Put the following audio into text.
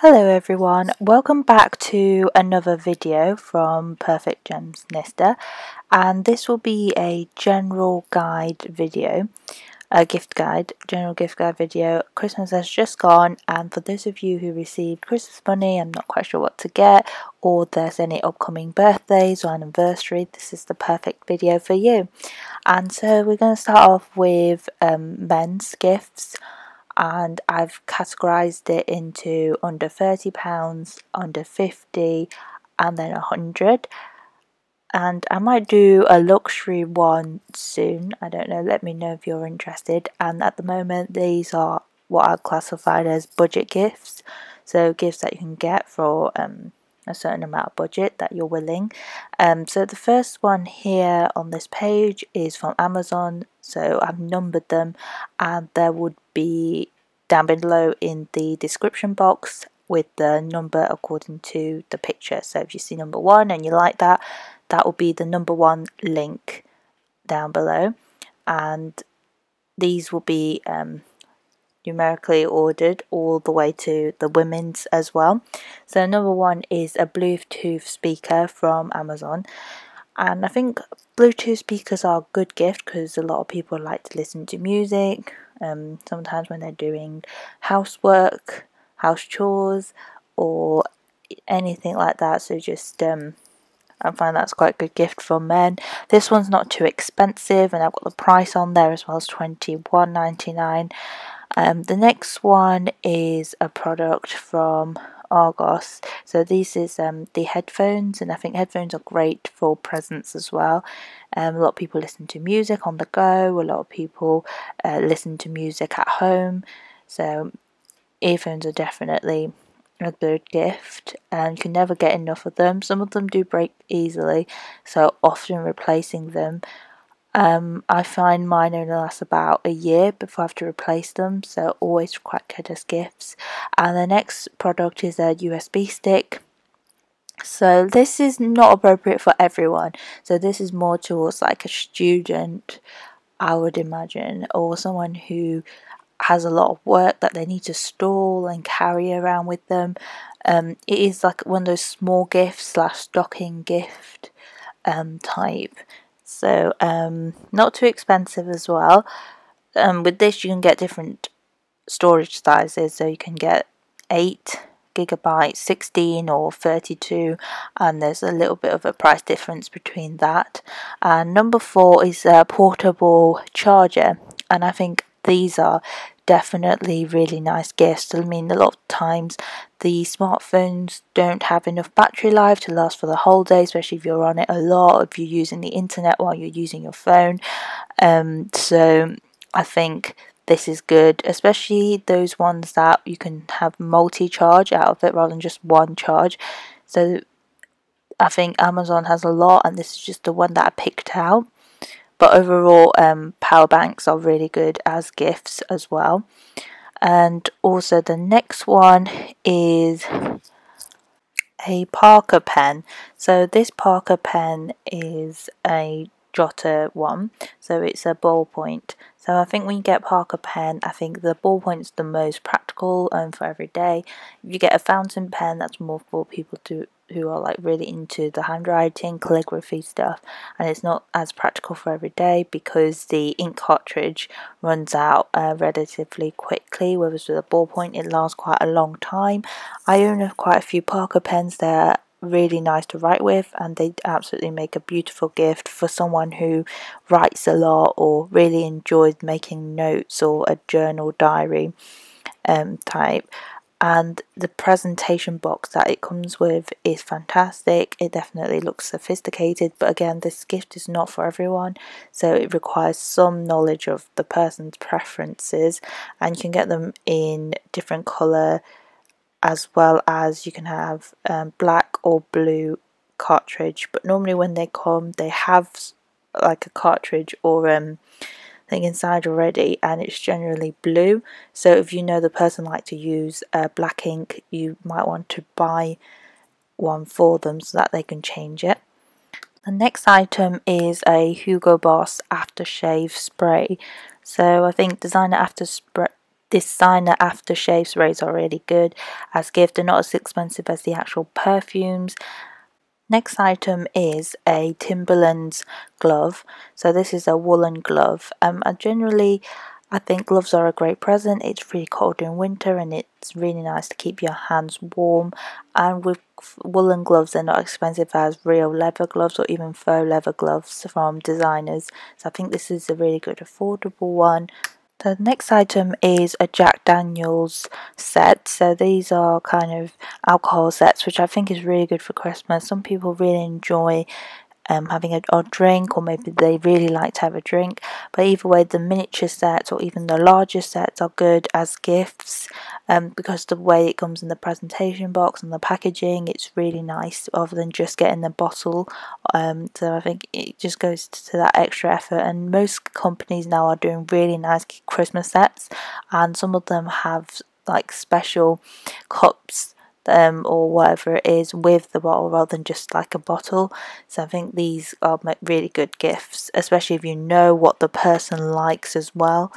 Hello everyone, welcome back to another video from Perfect Gems Nista and this will be a general guide video, a gift guide, general gift guide video. Christmas has just gone and for those of you who received Christmas money and not quite sure what to get or there's any upcoming birthdays or anniversary, this is the perfect video for you. And so we're going to start off with um, men's gifts and I've categorized it into under 30 pounds, under 50 and then 100 and I might do a luxury one soon I don't know let me know if you're interested. And at the moment these are what are classified as budget gifts. So gifts that you can get for um, a certain amount of budget that you're willing. Um, so the first one here on this page is from Amazon. So I've numbered them and there would be down below in the description box with the number according to the picture. So if you see number one and you like that, that will be the number one link down below. And these will be um, numerically ordered all the way to the women's as well. So number one is a Bluetooth speaker from Amazon. And I think Bluetooth speakers are a good gift because a lot of people like to listen to music. Um, sometimes when they're doing housework, house chores, or anything like that. So just um, I find that's quite a good gift for men. This one's not too expensive, and I've got the price on there as well as twenty one ninety nine. Um, the next one is a product from Argos. So these is um, the headphones, and I think headphones are great for presents as well. Um, a lot of people listen to music on the go. A lot of people uh, listen to music at home. So earphones are definitely a good gift and you can never get enough of them. Some of them do break easily, so often replacing them um, I find mine only lasts about a year before I have to replace them, so always quite good as gifts. And the next product is a USB stick. So this is not appropriate for everyone. So this is more towards like a student, I would imagine, or someone who has a lot of work that they need to store and carry around with them. Um, it is like one of those small gifts slash stocking gift um, type. So um, not too expensive as well. Um, with this you can get different storage sizes. So you can get 8 gigabytes, 16 or 32 and there's a little bit of a price difference between that. And number 4 is a portable charger and I think these are definitely really nice gifts. I mean, a lot of times the smartphones don't have enough battery life to last for the whole day, especially if you're on it a lot, if you're using the internet while you're using your phone. Um, so I think this is good, especially those ones that you can have multi charge out of it rather than just one charge. So I think Amazon has a lot, and this is just the one that I picked out but overall um, power banks are really good as gifts as well. And also the next one is a Parker pen. So this Parker pen is a jotter one. So it's a ballpoint. So I think when you get Parker pen I think the ballpoint is the most practical and um, for every day. If you get a fountain pen that's more for people to who are like really into the handwriting, calligraphy stuff, and it's not as practical for every day because the ink cartridge runs out uh, relatively quickly. Whereas with a ballpoint, it lasts quite a long time. I own quite a few Parker pens. They're really nice to write with, and they absolutely make a beautiful gift for someone who writes a lot or really enjoys making notes or a journal diary um, type and the presentation box that it comes with is fantastic. It definitely looks sophisticated but again this gift is not for everyone so it requires some knowledge of the person's preferences and you can get them in different color as well as you can have um, black or blue cartridge. But normally when they come they have like a cartridge or um thing inside already and it's generally blue so if you know the person like to use uh, black ink you might want to buy one for them so that they can change it the next item is a Hugo Boss aftershave spray so I think designer after spray designer aftershave sprays are really good as gift. They're not as expensive as the actual perfumes. Next item is a Timberland's glove. So this is a woolen glove. Um, I generally I think gloves are a great present. It's really cold in winter and it's really nice to keep your hands warm. And with woolen gloves, they're not expensive as real leather gloves or even faux leather gloves from designers. So I think this is a really good affordable one. The next item is a Jack Daniels set. So these are kind of alcohol sets, which I think is really good for Christmas. Some people really enjoy um, having a, drink or maybe they really like to have a drink. But either way the miniature sets or even the larger sets are good as gifts um, because the way it comes in the presentation box and the packaging it's really nice rather than just getting the bottle. Um, so I think it just goes to that extra effort. And most companies now are doing really nice Christmas sets and some of them have like special cups um, or whatever it is with the bottle rather than just like a bottle. So I think these are really good gifts, especially if you know what the person likes as well.